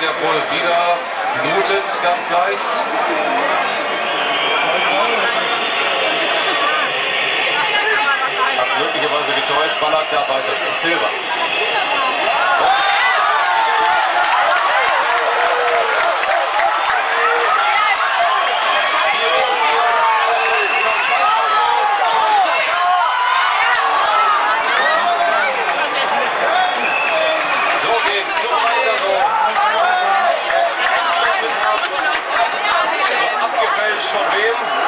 der Bull wieder, blutet ganz leicht. Hat möglicherweise getäuscht, ballert da weiter. Silber. for Bremen.